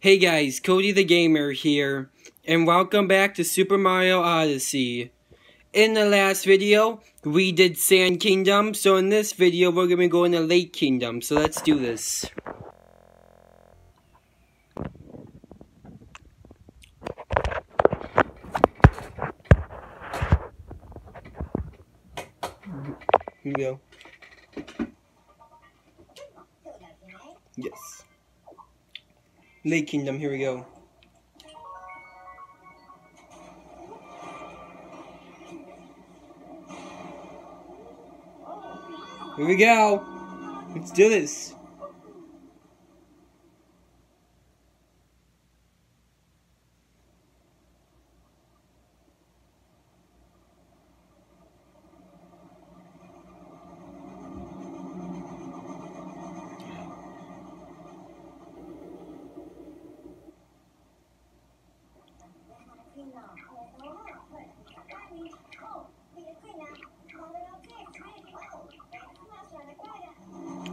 Hey guys, Cody the Gamer here, and welcome back to Super Mario Odyssey. In the last video, we did Sand Kingdom, so in this video, we're going to go into Lake Kingdom, so let's do this. Here we go. Lake Kingdom, here we go. Here we go. Let's do this.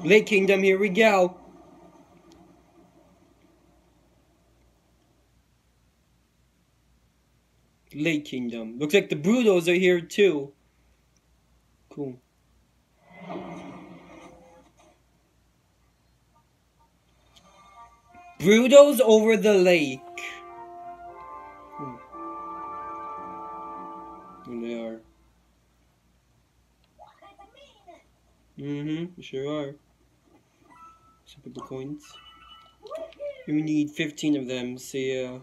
Lake Kingdom, here we go. Lake Kingdom. Looks like the Brutos are here too. Cool. Brutos over the lake. Hmm. They are. Mm-hmm, sure are. Some purple coins. We need 15 of them, so yeah.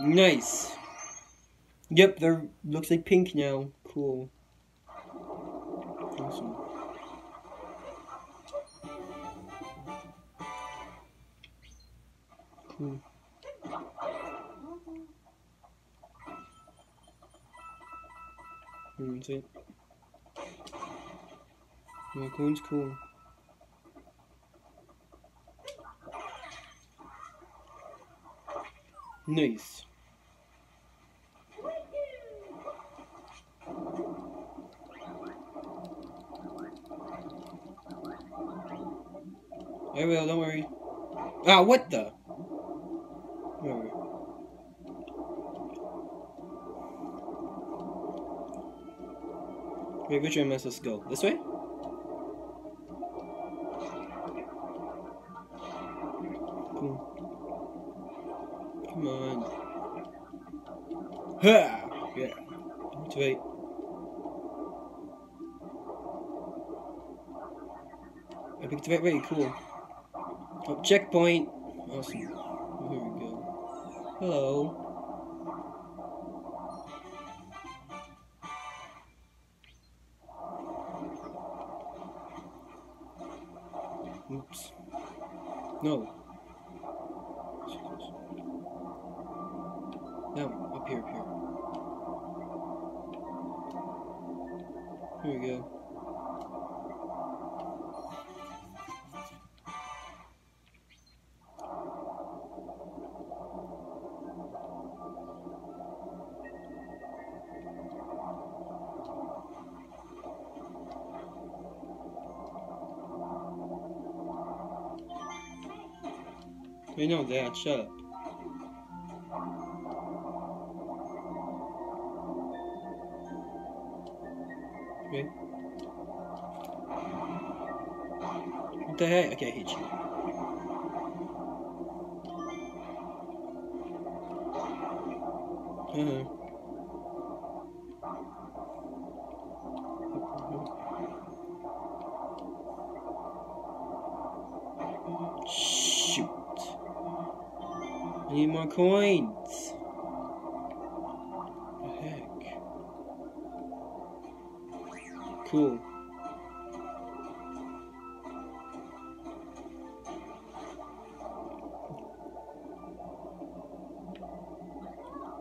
Nice. Yep, they're looks like pink now. Cool. Awesome. Cool. Hmm, that's it. My coin's cool. Nice. I will, don't worry. Ah, what the? Wait, which way am I supposed go? This way? Come on. Ha! Yeah. Let's wait. I picked the right way, cool. Oh, checkpoint. Awesome. Oh, here we go. Hello. Oops. No. No, up here, up here. Here we go. I know that, shut up. Okay. What the heck? Okay, I hate you. Uh need more coins. The heck? Cool.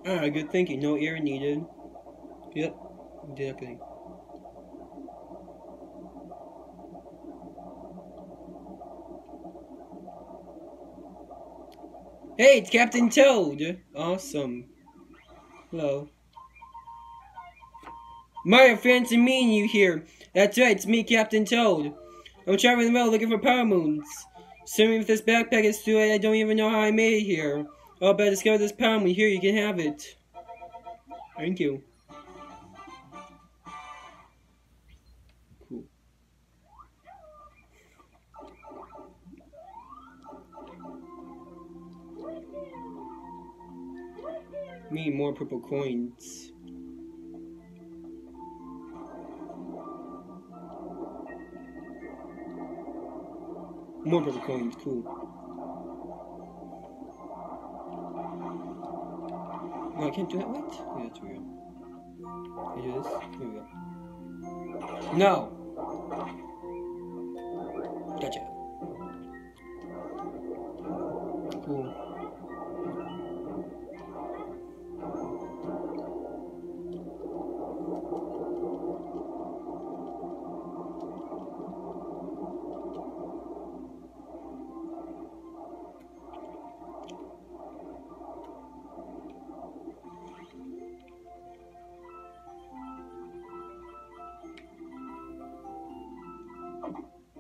Ah, good thinking. No air needed. Yep. Exactly. Hey, it's Captain Toad. Awesome. Hello. Mario, fancy meeting you here. That's right, it's me, Captain Toad. I'm traveling the world looking for power moons. Swimming with this backpack is too late, I don't even know how I made it here. Oh, but I discovered this power moon. Here, you can have it. Thank you. Me more purple coins. More purple coins, cool. No, I can't do that. What? Yeah, that's weird. Can I do this? Here we go. No! Gotcha. Cool.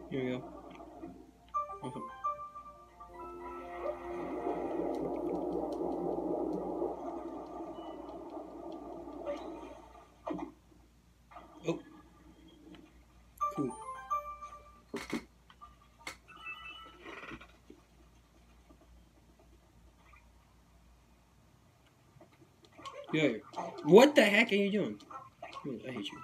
Here we go. Awesome. Oh. Cool. Yeah. What the heck are you doing? I hate you.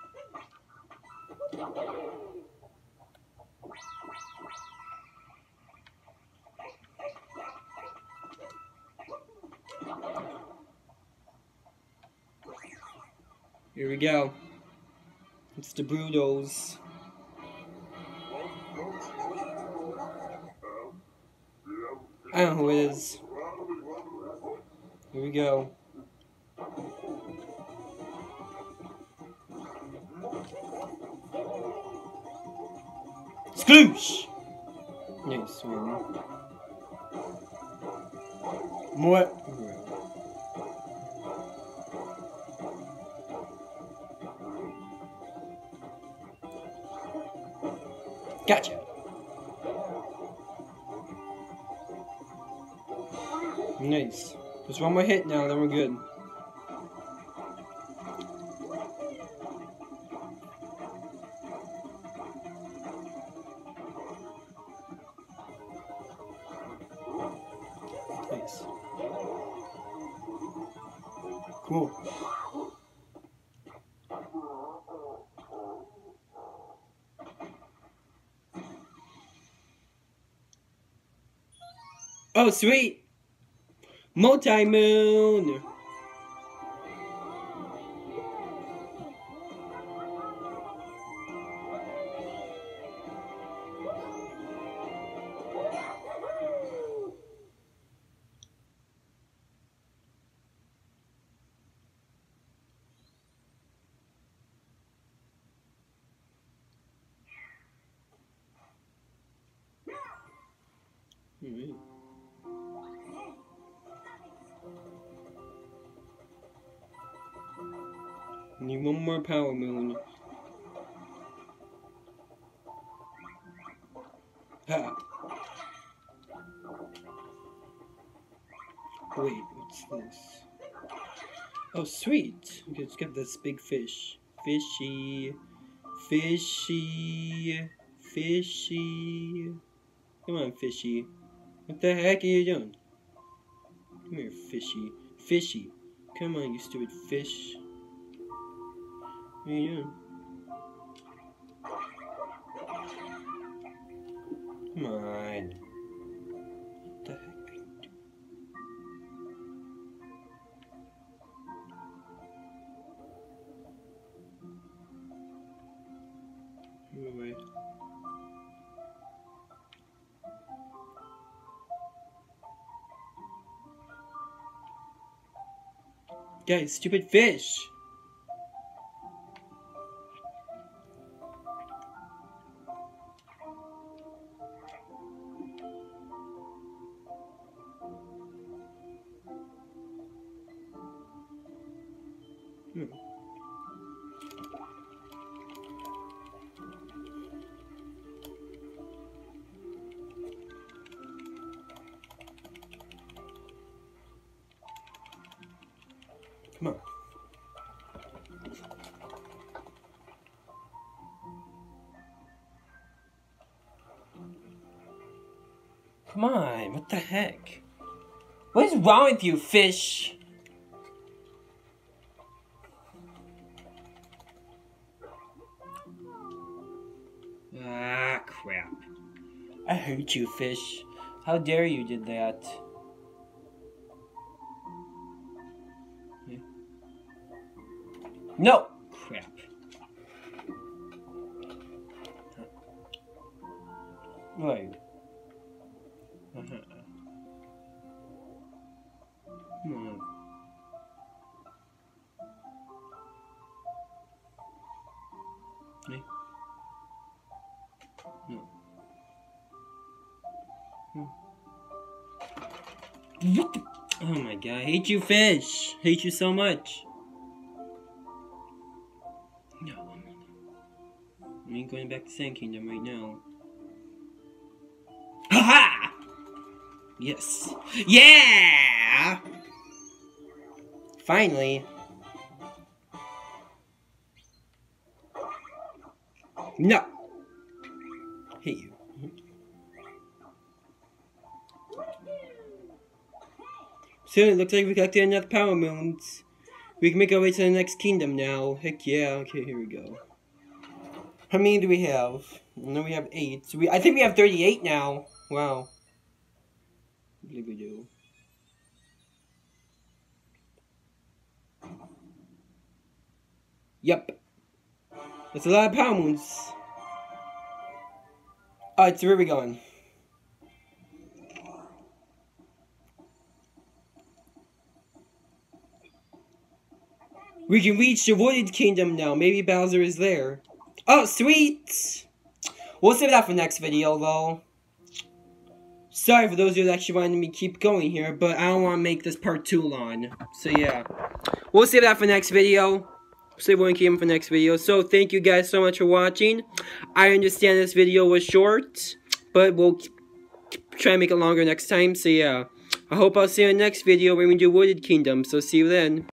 Here we go. It's the Brudos. I don't know who it is. Here we go. Sploosh! Nice one. More. Gotcha. Nice. Just one more hit now, then we're good. Nice. Cool. Oh, sweet! Multi-moon! Need one more power moon. Ha. Wait, what's this? Oh, sweet. Okay, let's get this big fish. Fishy. Fishy. Fishy. Come on, fishy. What the heck are you doing? Come here, fishy. Fishy. Come on, you stupid fish. Are you? Come on. What the heck? Move. Guys, stupid fish! Come on. Come on, what the heck? What is wrong with you, fish? Hate you, fish. How dare you did that? No! Crap. Wait. Oh my god, I hate you fish! hate you so much. No. I'm not. I ain't going back to Sand Kingdom right now. Haha! Yes. Yeah! Finally. No. Hate you. So it looks like we collected enough power moons. We can make our way to the next kingdom now. Heck yeah. Okay, here we go. How many do we have? No, we have eight. So we, I think we have 38 now. Wow. I believe we do. Yep. That's a lot of power moons. Alright, so where are we going? We can reach the Wooded Kingdom now. Maybe Bowser is there. Oh, sweet! We'll save that for next video, though. Sorry for those of you that actually wanted me to keep going here, but I don't want to make this part too long. So, yeah. We'll save that for next video. Save one came for next video. So, thank you guys so much for watching. I understand this video was short, but we'll try and make it longer next time. So, yeah. I hope I'll see you in the next video when we do Wooded Kingdom. So, see you then.